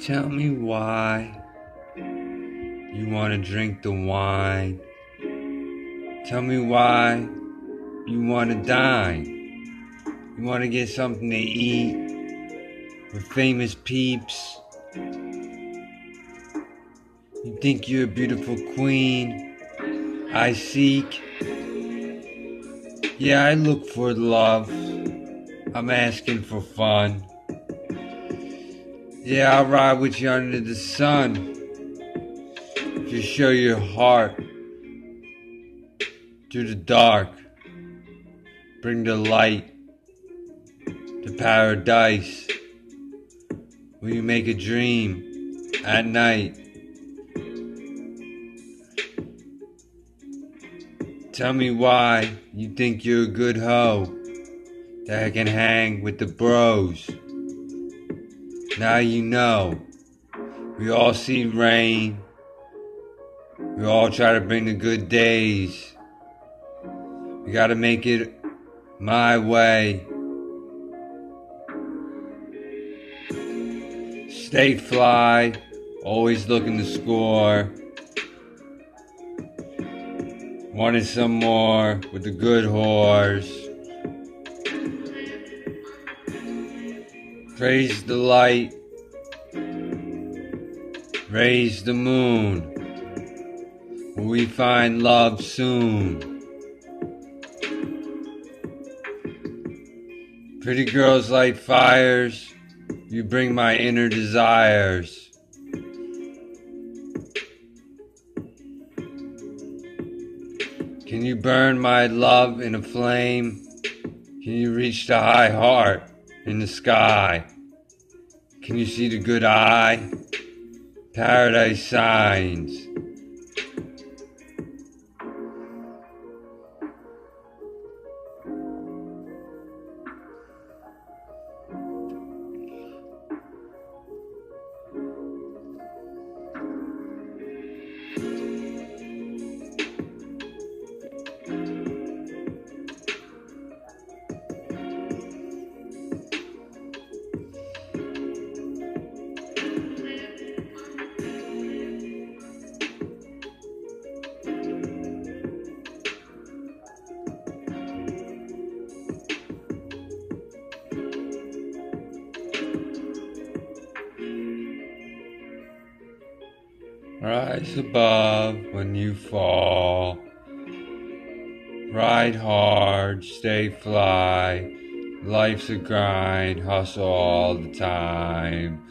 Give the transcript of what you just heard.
Tell me why you want to drink the wine. Tell me why you want to dine. You want to get something to eat with famous peeps. You think you're a beautiful queen. I seek. Yeah, I look for love. I'm asking for fun. Yeah, I'll ride with you under the sun. Just show your heart to the dark. Bring the light to paradise. Will you make a dream at night? Tell me why you think you're a good hoe that can hang with the bros. Now you know. We all see rain. We all try to bring the good days. We gotta make it my way. Stay fly, always looking to score. Wanted some more with the good whores. Praise the light. Raise the moon. We find love soon? Pretty girls light fires. You bring my inner desires. Can you burn my love in a flame? Can you reach the high heart in the sky? Can you see the good eye? Paradise signs. Rise above when you fall. Ride hard, stay fly. Life's a grind, hustle all the time.